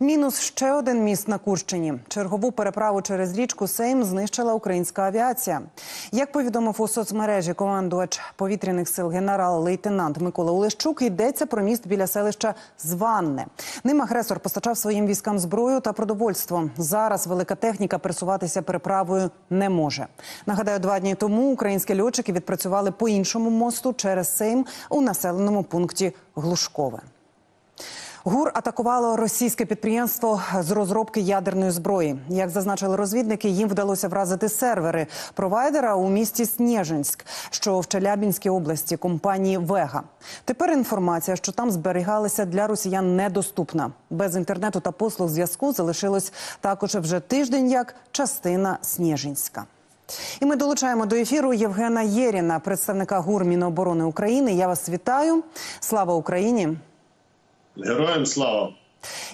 Мінус ще один міст на Курщині. Чергову переправу через річку Сейм знищила українська авіація. Як повідомив у соцмережі командувач повітряних сил генерал-лейтенант Микола Олещук, йдеться про міст біля селища Званне. Ним агресор постачав своїм військам зброю та продовольство. Зараз велика техніка пересуватися переправою не може. Нагадаю, два дні тому українські льотчики відпрацювали по іншому мосту через Сейм у населеному пункті Глушкове. ГУР атакувало російське підприємство з розробки ядерної зброї. Як зазначили розвідники, їм вдалося вразити сервери провайдера у місті Снєжинськ, що в Челябінській області компанії Вега. Тепер інформація, що там зберігалися для росіян, недоступна. Без інтернету та послуг зв'язку залишилось також вже тиждень, як частина Снєжинська. І ми долучаємо до ефіру Євгена Єріна, представника ГУР Міноборони України. Я вас вітаю. Слава Україні! Героям слава!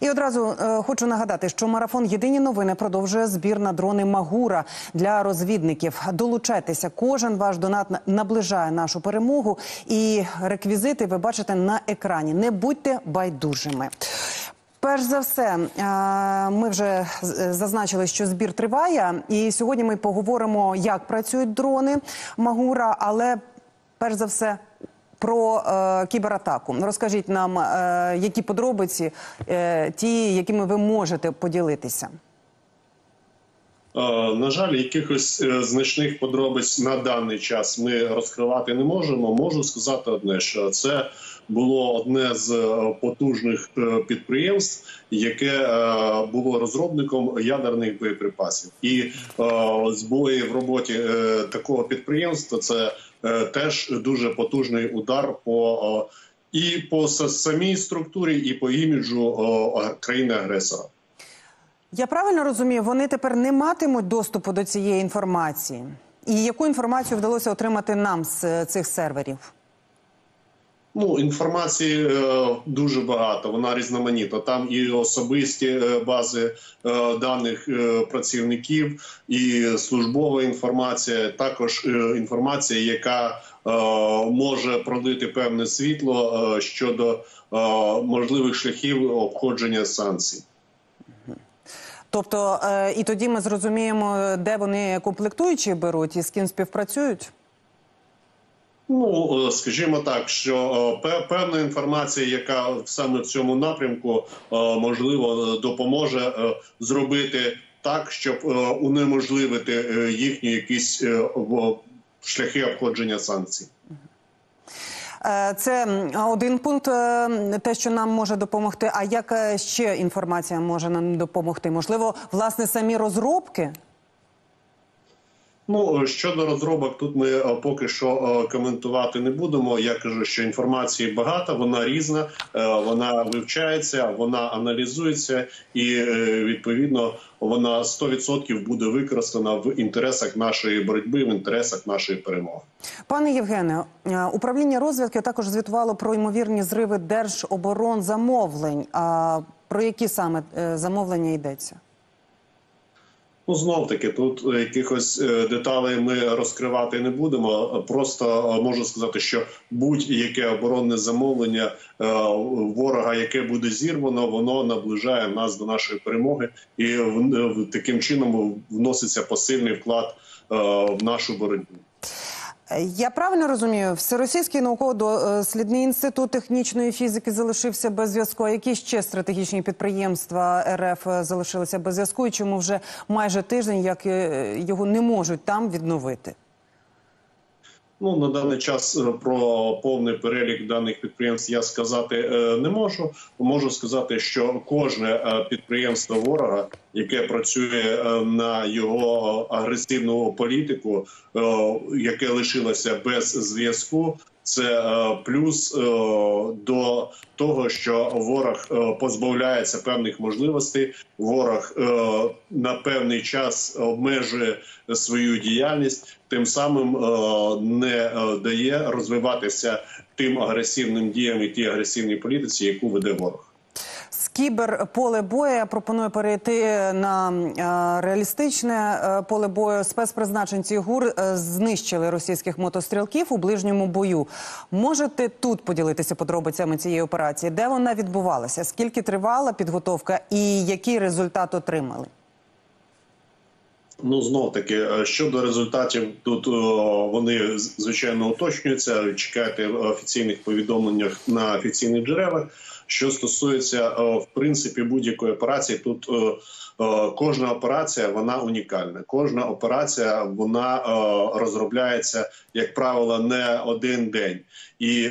І одразу е, хочу нагадати, що марафон Єдині новини продовжує збір на дрони Магура для розвідників. Долучайтеся, кожен ваш донат наближає нашу перемогу. І реквізити ви бачите на екрані. Не будьте байдужими. Перш за все, е, ми вже зазначили, що збір триває, і сьогодні ми поговоримо, як працюють дрони Магура, але перш за все про е, кібератаку. Розкажіть нам, е, які подробиці, е, ті, якими ви можете поділитися. Е, на жаль, якихось е, значних подробиць на даний час ми розкривати не можемо. Можу сказати одне, що це було одне з е, потужних підприємств, яке було розробником ядерних боєприпасів, і збої в роботі такого підприємства це теж дуже потужний удар по і по самій структурі, і по іміджу країни агресора. Я правильно розумію, вони тепер не матимуть доступу до цієї інформації. І яку інформацію вдалося отримати нам з е, цих серверів? Ну, інформації е, дуже багато. Вона різноманітна. Там і особисті е, бази е, даних е, працівників, і службова інформація. Також е, інформація, яка е, може пролити певне світло е, щодо е, можливих шляхів обходження санкцій. Тобто, е, і тоді ми зрозуміємо, де вони комплектуючі беруть і з ким співпрацюють. Ну, скажімо так, що певна інформація, яка саме в цьому напрямку можливо допоможе зробити так, щоб унеможливити їхні якісь шляхи обходження санкцій. Е, це один пункт, е, те, що нам може допомогти. А як е, ще інформація може нам допомогти? Можливо, власне, самі розробки. Ну щодо розробок, тут ми поки що коментувати не будемо. Я кажу, що інформації багато, вона різна, вона вивчається, вона аналізується, і відповідно вона 100% буде використана в інтересах нашої боротьби, в інтересах нашої перемоги. Пане Євгене, управління розвідки також звітувало про ймовірні зриви держоборонзамовлень. А про які саме е, замовлення йдеться? Ну, знов таки, тут е, якихось е, деталей ми розкривати не будемо. Просто е, можу сказати, що будь-яке оборонне замовлення ворога, яке буде зірвано, воно наближає нас до нашої перемоги, і таким чином вноситься посильний вклад в нашу боротьбу. Я правильно розумію, всеросійський науково-дослідний інститут технічної фізики залишився без зв'язку. А Які ще стратегічні підприємства РФ залишилися без зв'язку? І чому вже майже тиждень як е, його не можуть там відновити? Ну на даний час е, про повний перелік даних підприємств я сказати е, не можу. Можу сказати, що кожне е, підприємство ворога, яке працює на його агресивну політику, яке лишилося без зв'язку, це е, плюс е, до того, що ворог е, позбавляється певних можливостей. Ворог на певний час обмежує свою діяльність, тим самим не дає розвиватися тим агресивним діям і тій агресивній політиці, яку веде ворог. Кіберполе бою. Я пропоную перейти на е, реалістичне е, поле бою. Спецпризначенці ГУР е, знищили російських мотострілків у ближньому бою. Можете тут поділитися подробицями цієї операції? Де вона відбувалася? Скільки тривала підготовка і який результат отримали? Ну знов таки е, щодо результатів, тут е, вони звичайно уточнюються. Чекайте офіційних повідомленнях на офіційних джерелах. Що стосується е, в принципі будь-якої операції, тут е, е, кожна операція вона унікальна. Кожна операція вона розробляється, як правило, не один день, і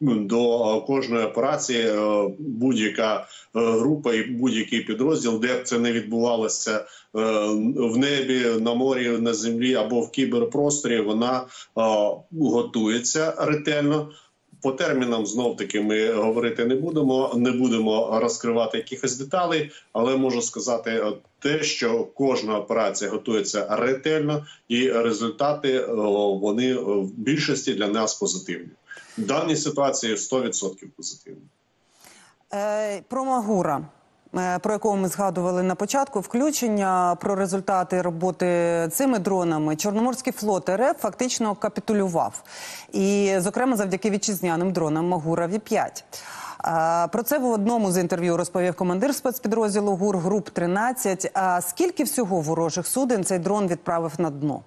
до кожної операції будь-яка група і будь-який підрозділ, де б це не відбувалося в небі, на морі, на землі або в кіберпросторі, вона готується ретельно. По термінам знов таки ми говорити не будемо, не будемо розкривати якихось деталей, але можу сказати е, те, що кожна операція готується ретельно, і результати е, вони е, в більшості для нас позитивні. В даній ситуації 100% позитивні. Про Магура, про якого ми згадували на початку, включення про результати роботи цими дронами. Чорноморський флот РФ фактично капітулював. І, зокрема, завдяки вітчизняним дронам Магура Ві-5. Е, Про це в одному з інтерв'ю розповів командир спецпідрозділу ГУР груп 13. А скільки всього ворожих суден цей дрон відправив на дно?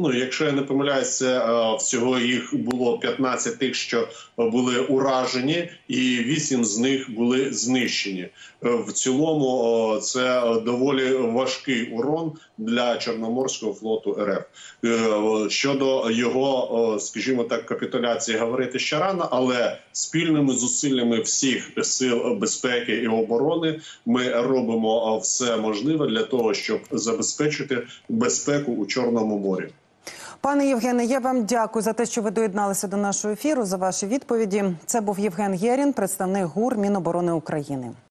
Ну, якщо я не помиляюся, е, всього їх було 15 тих, що були уражені, і 8 з них були знищені. Е, В цілому е, це доволі важкий урон для Чорноморського флоту РФ. Щодо його, скажімо так, капітуляції говорити ще рано, але спільними зусиллями всіх сил безпеки і оборони ми робимо все можливе для того, щоб забезпечити безпеку у Чорному морі. Пане Євгене, я вам дякую за те, що ви доєдналися до нашого ефіру за ваші відповіді. Це був Євген Єрін, представник ГУР Міноборони України.